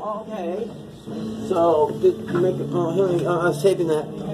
Okay. So, did you make, oh, uh, I was taping that.